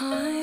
I